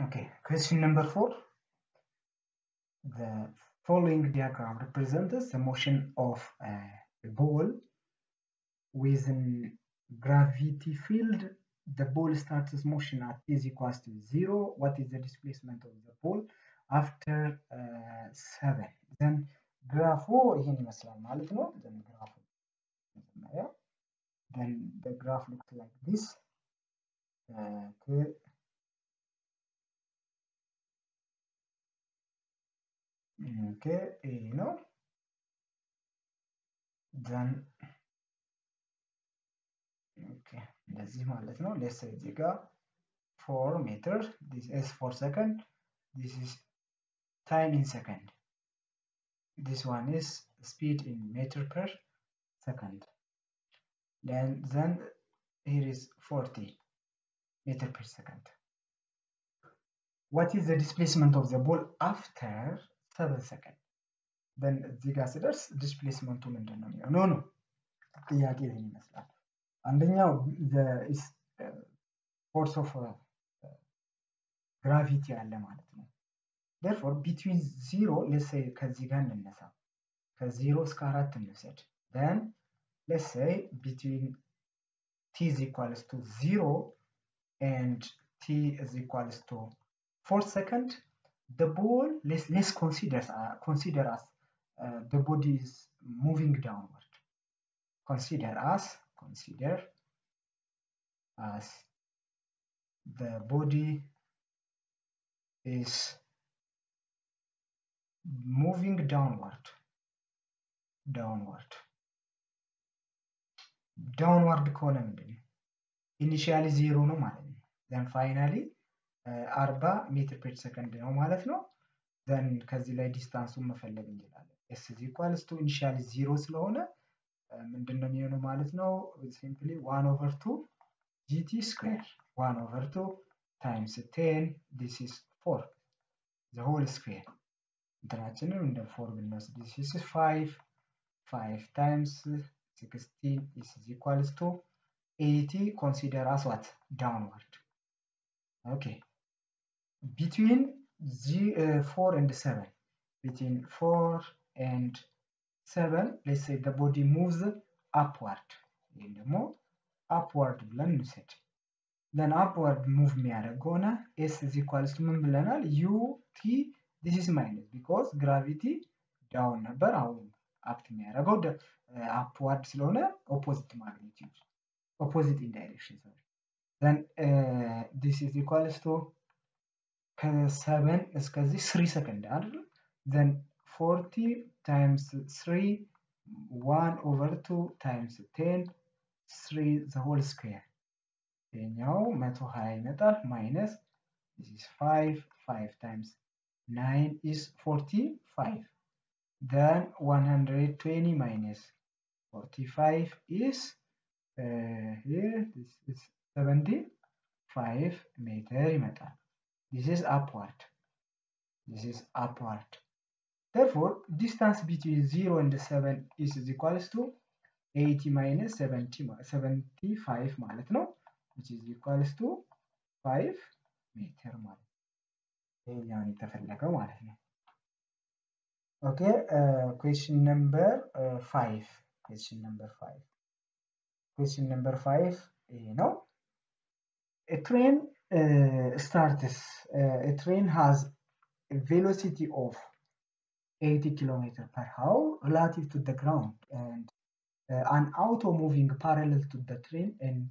Okay, question number four. The following diagram represents the motion of a ball within gravity field. The ball starts its motion at t is equals to zero. What is the displacement of the ball after uh, seven? Then ግራፉ ይህን ይመስላል ማለት ነው። then ግራፉ መጀመሪያ then the graph looks like this. Uh, okay. ኦኬ ይሄ ነው ዘን ኦኬ እንደዚህ ማለት ነው ሌስ እዚህ ጋር ፎር ሜትር ዲስ ኢዝ ፎር ሰከንድ ዲስ ኢዝ ታይም ኢን ሰከንድ ዲስ ዋን ኢዝ ስፒድ ኢን ሜትር ፐር ሰከንድ then then here is 40 meter per second what is the displacement of the ball after ሰቨን ሰከንድ ደን እዚህ ጋር ስደርስ displacement ኡ ምንድን ነው የሚሆነው ነው ጥያቄ ይህን ይመስላል። አንደኛው force of gravity አለ ማለት ነው። therefore between ዚሮ ሌሰይ ከዚህ ጋር እንነሳ። ከዚሮ እስከ አራት እንውሰድ። ደን ሌሰይ ቢትዊን ቲ is equals to zero and t is equals to four second the ball let's let's consider uh, consider us uh, the body is moving downward. Consider us consider us the body is moving downward downward. Downward ከሆነ initially zero ነው then finally አርባ meter per second ነው ማለት ነው። then ከዚህ ላይ distance ኡን መፈለግ እንችላለን። S is equals to initially zero ስለሆነ ምንድን ነው የሚሆነው ማለት ነው? simply one over two gt square one over two times ten this is four the whole square እንትናችንን እንደ four ብንወስድ this is five five times sixteen is equals to eighty consider as what downward okay between the uh, 4 and 7 between 4 and 7 let's say the body moves upward ወይም ደግሞ upward ብለን እንውሰድ then upward move የሚያደርግ ከሆነ s is equals to ምን ብለናል u t this is minus because gravity down ነበር አሁን አክት የሚያደርገው upward ስለሆነ opposite magnitude opposite in direction sorry then uh, this is equals to ከሰቨን እስከዚህ ስሪ ሰከንድ አይደል then 40 times 3 1 over 2 times 10 3 the whole square ይሄኛው 120 ይመጣል minus this is 5 5 times 9 is 45 then 120 minus 45 is uh, here this is 75 ሜትር ይመጣል this is upward this is upward therefore distance between 0 and 7 is equals to 80 minus 70 75 ማለት ነው which is equals to 5 ሜትር ማለት ይሄኛውን የተፈለገው ማለት ነው ኦኬ question number 5 question number 5 question number 5 ይሄ ነው a train uh, starts uh, a train has a velocity of 80 kilometer per hour relative to the ground and uh, an auto moving parallel to the train and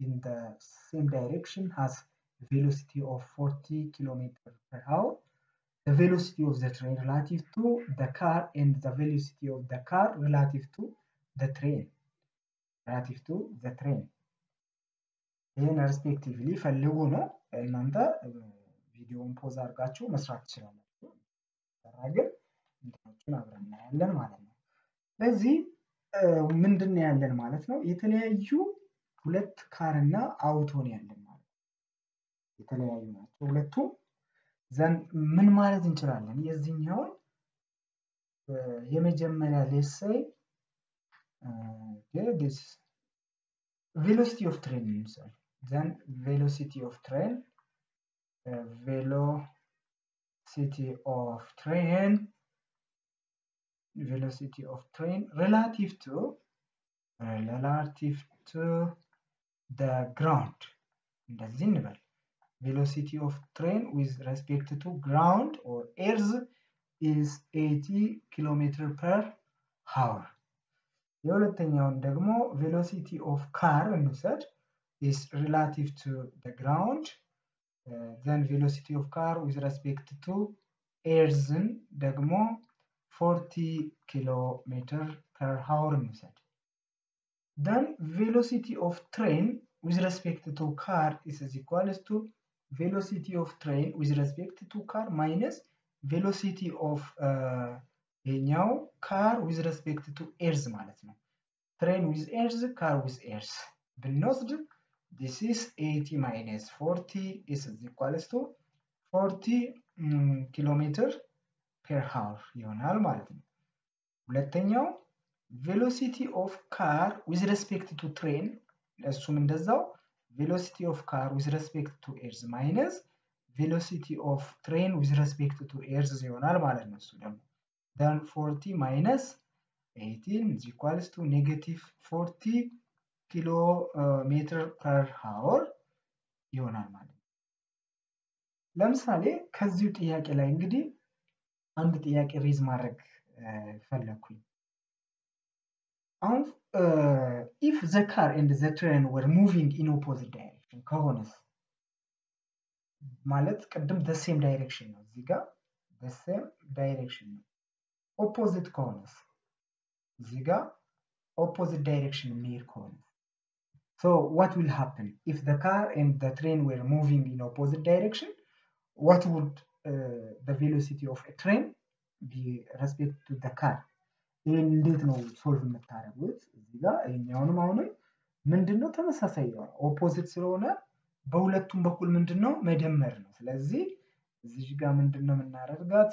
in the same direction has velocity of 40 kilometer per hour. The velocity of the train relative to the car and the velocity of the car relative to the train relative to the train ይህን respectively ፈልጉ ነው። እናንተ ቪዲዮውን pause አድርጋችሁ መስራት ትችላላችሁ። ሰራ ግን እንትኖቹን አብረን እናያለን ማለት ነው። ስለዚህ ምንድን ያለን ማለት ነው? የተለያዩ ሁለት car እና አውቶን ያለን ማለት ነው። የተለያዩ ናቸው ሁለቱም። then ምን ማለት እንችላለን? የዚህኛውን የመጀመሪያ ሌሳይ velocity of train himself then velocity of train velocity of train velocity of train relative to relative to the ground እንደዚህ እንበል velocity of train with respect to ground or earth is 80 km per hour የሁለተኛውን ደግሞ velocity of car እንውሰድ is relative to the ground uh, then velocity of car with respect to earthን ደግሞ 40 ኪሎ ሜትር per hour እንውሰድ then velocity of train with respect to car is equals to velocity of train with respect to car minus velocity of ይሄኛው car with respect to earth ማለት ነው train with earth car with earth ብንወስድ this is 80 minus 40 is equals to 40 ኪሎ ሜትር ፔር ሃወር ይሆናል ማለት ነው። ሁለተኛው ቬሎሲቲ ኦፍ ካር ዊዝ ሬስፔክት ቱ ትሬን እሱም እንደዛው velocity of car with respect to earth minus velocity of train with respect to earth ይሆናል ማለት ነው። እሱ ደግሞ then 40 minus 18 is equals to negative 40 kilometer per hour ይሆናል ማለት ነው። ለምሳሌ ከዚሁ ጥያቄ ላይ እንግዲህ አንድ ጥያቄ raise ማድረግ ፈለግኩኝ። አሁን if the car and the train were moving in opposite direction ከሆነስ ማለት ቅድም the same direction ነው እዚህ ጋር the same direction ነው። opposite ከሆነስ እዚህ ጋር opposite direction የሚሄድ ከሆነ so what will happen if the car and the train were moving in opposite direction what would uh, the velocity of a train with respect to the car እንዴት ነው solve የምታደርጉት? እዚህ ጋር ይህኛውንም አሁንም ምንድን ነው ተመሳሳይ የሆነ opposite ስለሆነ በሁለቱም በኩል ምንድን ነው መደመር ነው። ስለዚህ እዚህ ጋር ምንድን ነው የምናደርጋት?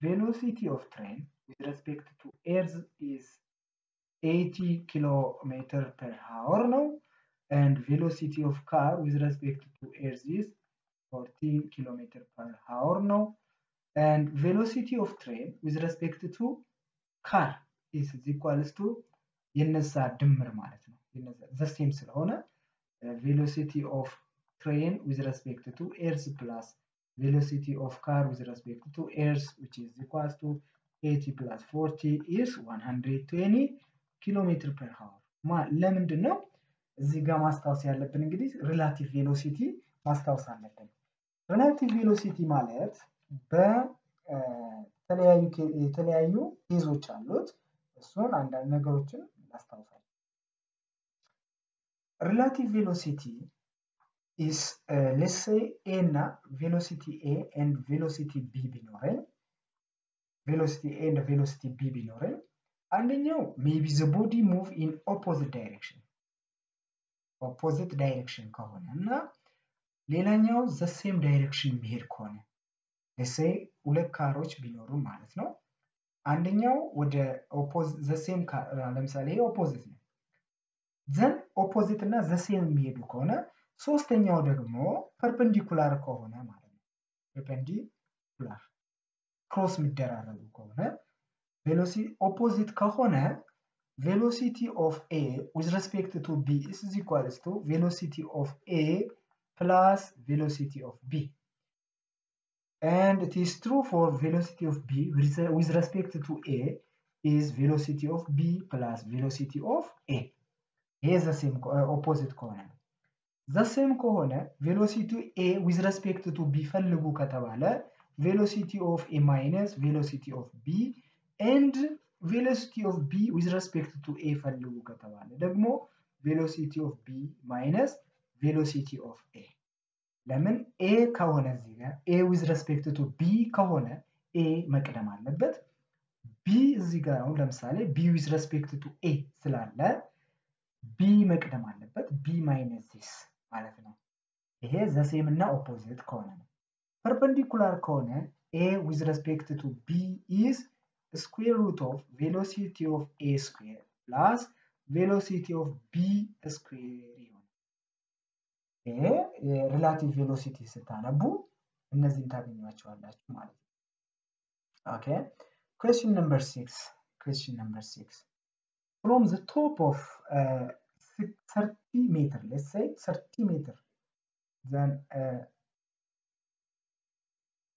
velocity of train with respect to earth is 80 ኪሎ ሜትር ፐር ሃወር ነው። and velocity of car with respect to earth is 14 kilometer per hour now and velocity of train with respect to car is equals to የነዛ ድምር ማለት ነው ዘሴም ስለሆነ ቬሎሲቲ ኦፍ ትሬን with respect to earth plus velocity of car with respect to earth which is equals to 80 plus 40 is 120 ኪሎ ሜትር ፐር ሃወር ለምንድን ነው እዚህ ጋር ማስታወስ ያለብን እንግዲህ relative velocity ማስታወስ አለብን። relative velocity ማለት የተለያዩ case ኦች አሉት። እሱን አንዳንድ ነገሮችን እናስታውሳለን። relative velocity is A እና velocity A and velocity B ቢኖረኝ velocity A velocity B ቢኖረኝ አንደኛው maybe the body move in opposite direction opposite direction ከሆነ እና ሌላኛው the same direction የሚሄድ ከሆነ let's say ሁለት car ኦች ቢኖሩ ማለት ነው። አንደኛው ወደ the same ለምሳሌ ይሄ opposite ነው። then opposite እና the same የሚሄዱ ከሆነ ሶስተኛው ደግሞ perpendicular ከሆነ ማለት ነው። perpendicular ክሮስ የሚደራረጉ ከሆነ ቬሎሲቲ ኦፖዚት ከሆነ velocity of A with respect to B is equals to velocity of A plus velocity of B. And it is true for velocity of B with respect to A is velocity of B plus velocity of A. ይሄ same uh, opposite ከሆነ ነው። the same ከሆነ velocity A with respect to B ፈልጉ ከተባለ velocity of A minus velocity of B and velocity of B with respect to A ፈልጉ ከተባለ ደግሞ velocity of B minus velocity of A ለምን? A ከሆነ እዚህ ጋር A with respect to B ከሆነ A መቅደም አለበት። B እዚህ ጋር አሁን ለምሳሌ B with respect to A ስላለ B መቅደም አለበት። B minus this ማለት ነው። ይሄ the same እና opposite ከሆነ ነው። perpendicular ከሆነ A with respect to B is square root of velocity of a square plus velocity of b square ይሄ የ relative velocity ስታነቡ እነዚህን ታገኟቸዋላችሁ ማለት ነው። okay? Question number six Question number six from the top of thirty meter let's say thirty meter then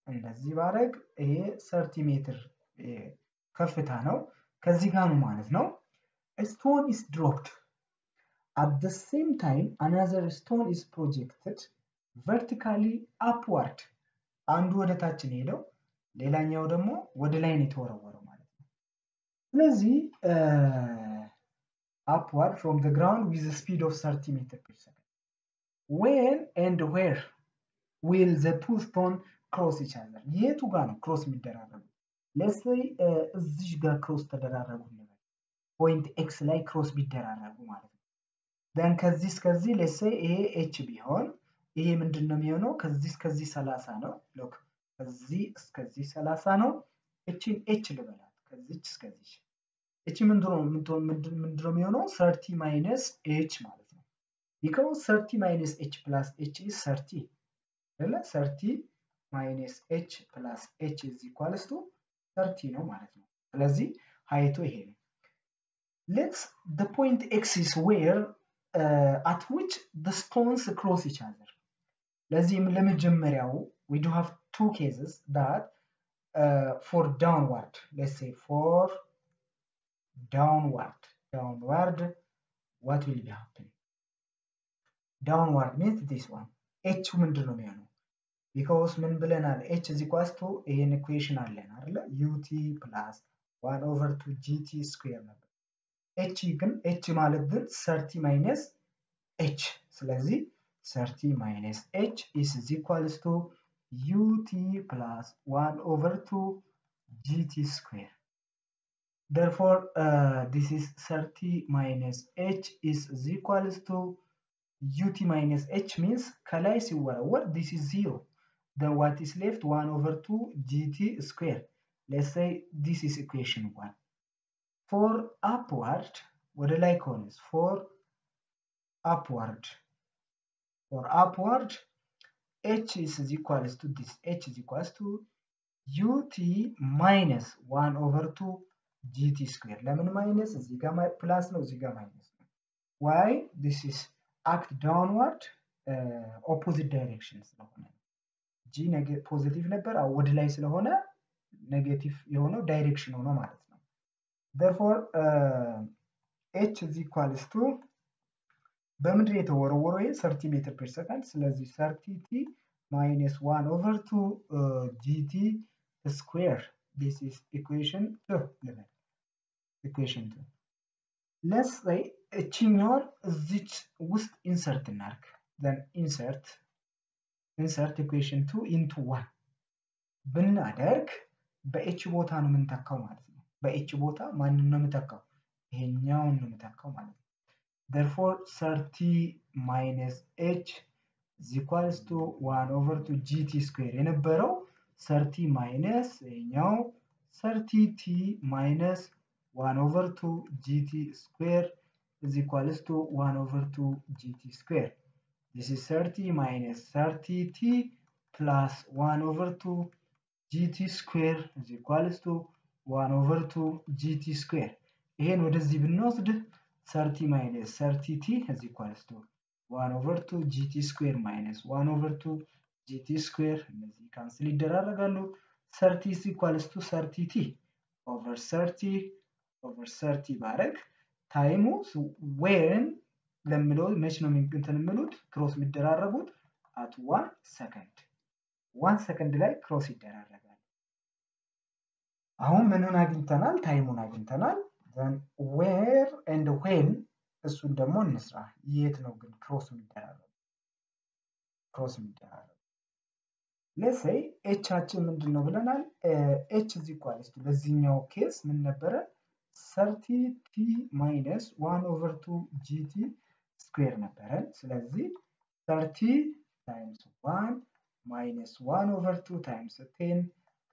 እንደዚህ ባረግ ይሄ thirty meter ከፍታ ነው። ከዚህ ጋር ነው ማለት ነው። stone is dropped at the same time another stone is projected vertically upward። አንዱ ወደ ታች ነው ሄደው፣ ሌላኛው ደግሞ ወደ ላይ ነው የተወረወረው ማለት ነው። ስለዚህ upward from the ground with speed of 30 meter per second when and where will the two stone cross other የቱ ጋር ነው cross የሚደራረጉ? let's say እዚህ ጋር cross ተደራረጉ እንበል። point x ላይ cross ቢደራረጉ ማለት ነው። then ከዚህ እስከዚህ let's say ይሄ ኤች ቢሆን ይሄ ምንድን ነው የሚሆነው? ከዚህ እስከዚህ ሰላሳ ነው። look ከዚህ እስከዚህ ሰላሳ ነው። እችን ኤች ልበላት ከዚች እስከዚህ እቺ ምንድነው የሚሆነው? thirty minus h ማለት ነው። because thirty minus h plus h is thirty? thirty minus h plus h is equals to thirty ነው ማለት ነው። ስለዚህ height ኡ ይሄ ነው። ሌትስ is where uh, at which the stones cross each other ለዚህም ለመጀመሪያው do have two cases that uh, for downward let's say for downward downward what will be happening downward means this one h ምንድን ነው የሚሆነው ቢካውስ ምን ብለናል? ኤች እዚ ኳስ ቱ ይሄን ኢኩዌሽን አለን አይደለ? ዩቲ plus one over two gt square ነበር h ግን h ማለት ግን thirty minus h ስለዚህ thirty minus h is is equals to ut plus one over two gt square therefore uh, this is 30 minus h is is equals to ut minus h ከላይ ሲወረወር this is 0 then what is left 1 over 2 gt square let's say this is equation 1 for upward ወደ ላይ ከሆነስ for upward for upward h is, is equals to this h is equals to ut minus 1 over 2 ጂቲ ስኩዌር ለምን ማይነስ እዚህ ጋር ፕላስ ነው እዚህ ጋር ማይነስ ነው ዋይ ዲስ ኢስ አክት ዳውንዋርድ ኦፖዚት ዳይሬክሽን ስለሆነ g positive ነበር ወደ ላይ ስለሆነ negative የሆነው direction ሆኖ ማለት ነው። Therefore h is equals to በምንድን የተወረወረው ይሄ? 30 meter per second ስለዚህ 30 t minus 1 over 2 gt square this is equation 2 ልበል equation 2 let's say እችኛውን እዚች ውስጥ insert እናርግ then insert insert equation 2 into 1 ብናደርግ በኤች ቦታ ነው የምንተካው ማለት ነው። በኤች ቦታ ማንን ነው የምተካው ይሄኛውን ነው የምተካው ማለት ነው። Therefore 30 minus h is equals to 1 over two gt square. የነበረው 30 ማይነስ ይሄኛው 30 ቲ ማይነስ 1 ኦቨር 2 ጂቲ ስኩዌር is equals to 1 over 2 gt square. This is 30 minus 30t plus 1 over 2 gt square is equals to 1 over 2 gt square. ይሄን ወደዚህ ብንወስድ 30 minus 30t is equals to 1 over 2 gt square minus 1 over 2 gt square እነዚህ cancel ይደራረጋሉ። thirty is equals to thirty t over thirty over thirty ባረግ time ኡ when ለምለው መች ነው እንትን የሚሉት cross የሚደራረጉት at one second one second ላይ cross ይደራረጋል። አሁን ምንን አግኝተናል? time ኡን አግኝተናል። where and when እሱን ደግሞ እንስራ። የት ነው ግን cross የሚደራረጉ cross የሚደራረጉ let's say h ኣችን ምንድን ነው ብለናል? h is equals to ለዚህኛው case ምን ነበረ? thirty t minus one over two gt square ነበረን። ስለዚህ thirty times one minus one over two times ten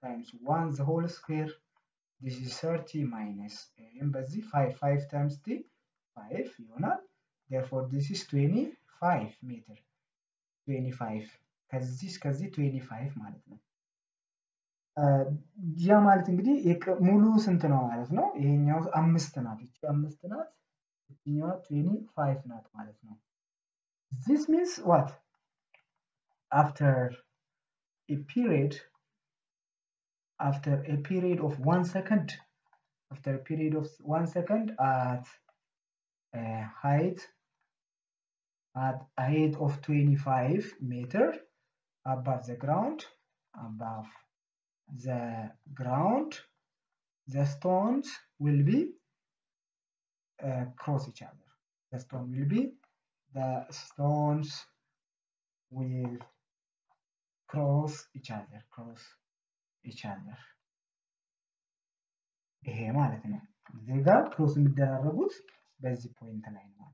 times one the whole square this is thirty minus ይህም በዚህ five five times t five ይሆናል። therefore this is twenty five meter 25 ከዚህ እስከዚህ 25 ማለት ነው። ያ ማለት እንግዲህ ሙሉ ስንት ነው ማለት ነው? ይሄኛው አምስት ናት። እቺ አምስት ናት። ይችኛዋ 25 ናት ማለት ነው። this means what after a period after a period of one second after a period of one second at a height at a height of 25 meter above the ground above the ground the stones will be uh, cross each other the stone will be the stones will cross each other cross each other ይሄ ማለት ነው። እዚህ ጋር ክሮስ የሚደራረጉት በዚህ ፖይንት ላይ ነው ማለት ነው።